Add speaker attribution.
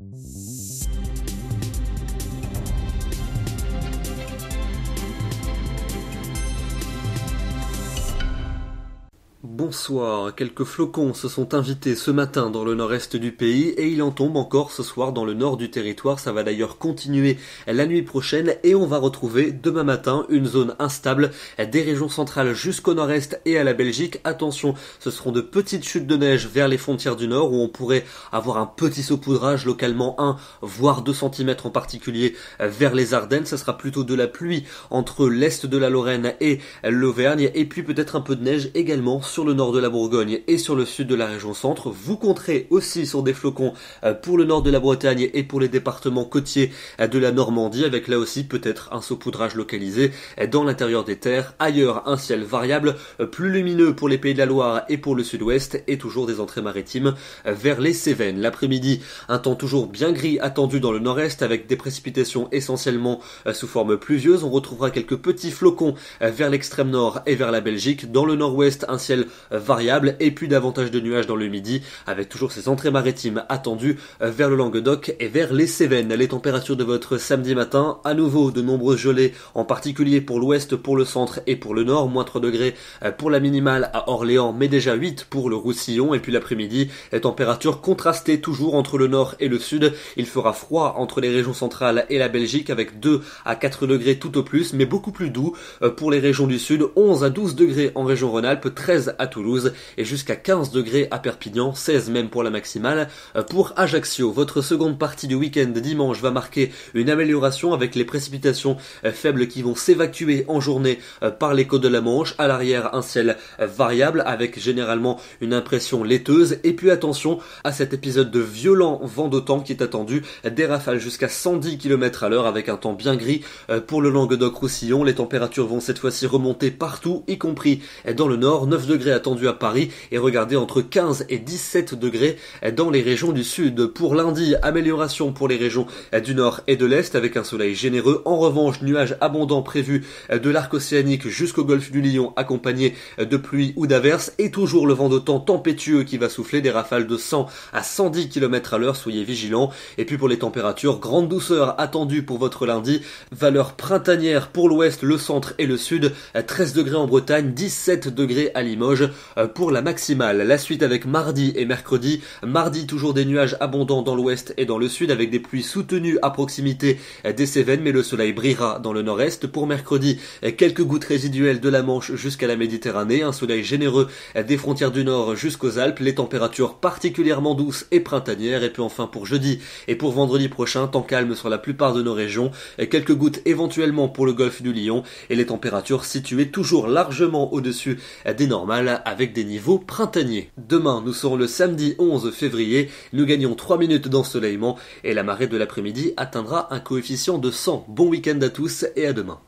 Speaker 1: Thank you. Bonsoir, quelques flocons se sont invités ce matin dans le nord-est du pays et il en tombe encore ce soir dans le nord du territoire. Ça va d'ailleurs continuer la nuit prochaine et on va retrouver demain matin une zone instable des régions centrales jusqu'au nord-est et à la Belgique. Attention, ce seront de petites chutes de neige vers les frontières du nord où on pourrait avoir un petit saupoudrage localement 1 voire 2 cm en particulier vers les Ardennes. Ce sera plutôt de la pluie entre l'est de la Lorraine et l'Auvergne et puis peut-être un peu de neige également sur le nord de la Bourgogne et sur le sud de la région centre. Vous compterez aussi sur des flocons euh, pour le nord de la Bretagne et pour les départements côtiers euh, de la Normandie, avec là aussi peut-être un saupoudrage localisé euh, dans l'intérieur des terres. Ailleurs, un ciel variable, plus lumineux pour les pays de la Loire et pour le sud-ouest, et toujours des entrées maritimes vers les Cévennes. L'après-midi, un temps toujours bien gris attendu dans le nord-est, avec des précipitations essentiellement sous forme pluvieuse. On retrouvera quelques petits flocons vers l'extrême nord et vers la Belgique. Dans le nord-ouest, un ciel variable et puis davantage de nuages dans le midi avec toujours ces entrées maritimes attendues euh, vers le Languedoc et vers les Cévennes. Les températures de votre samedi matin, à nouveau de nombreuses gelées en particulier pour l'ouest, pour le centre et pour le nord, moins 3 degrés euh, pour la minimale à Orléans mais déjà 8 pour le Roussillon et puis l'après-midi, les températures contrastées toujours entre le nord et le sud. Il fera froid entre les régions centrales et la Belgique avec 2 à 4 degrés tout au plus mais beaucoup plus doux pour les régions du sud, 11 à 12 degrés en région Rhône-Alpes, 13 à Toulouse et jusqu'à 15 degrés à Perpignan, 16 même pour la maximale. Euh, pour Ajaccio, votre seconde partie du week-end dimanche va marquer une amélioration avec les précipitations euh, faibles qui vont s'évacuer en journée euh, par les côtes de la Manche. À l'arrière, un ciel variable avec généralement une impression laiteuse. Et puis attention à cet épisode de violent vent d'autant qui est attendu. Des rafales jusqu'à 110 km à l'heure avec un temps bien gris pour le Languedoc-Roussillon. Les températures vont cette fois-ci remonter partout, y compris dans le nord. 9 degrés attendu à Paris et regardez entre 15 et 17 degrés dans les régions du sud. Pour lundi, amélioration pour les régions du nord et de l'est avec un soleil généreux. En revanche, nuages abondants prévus de l'arc océanique jusqu'au golfe du Lion accompagnés de pluie ou d'averses et toujours le vent de temps tempétueux qui va souffler des rafales de 100 à 110 km à l'heure. Soyez vigilants. Et puis pour les températures, grande douceur attendue pour votre lundi. Valeur printanière pour l'ouest, le centre et le sud. 13 degrés en Bretagne, 17 degrés à Limoges. Euh, pour la maximale. La suite avec mardi et mercredi. Mardi, toujours des nuages abondants dans l'ouest et dans le sud avec des pluies soutenues à proximité des Cévennes, mais le soleil brillera dans le nord-est. Pour mercredi, quelques gouttes résiduelles de la Manche jusqu'à la Méditerranée, un soleil généreux des frontières du nord jusqu'aux Alpes, les températures particulièrement douces et printanières. Et puis enfin pour jeudi et pour vendredi prochain, temps calme sur la plupart de nos régions, quelques gouttes éventuellement pour le golfe du Lion et les températures situées toujours largement au-dessus des normales avec des niveaux printaniers. Demain, nous serons le samedi 11 février, nous gagnons 3 minutes d'ensoleillement et la marée de l'après-midi atteindra un coefficient de 100. Bon week-end à tous et à demain.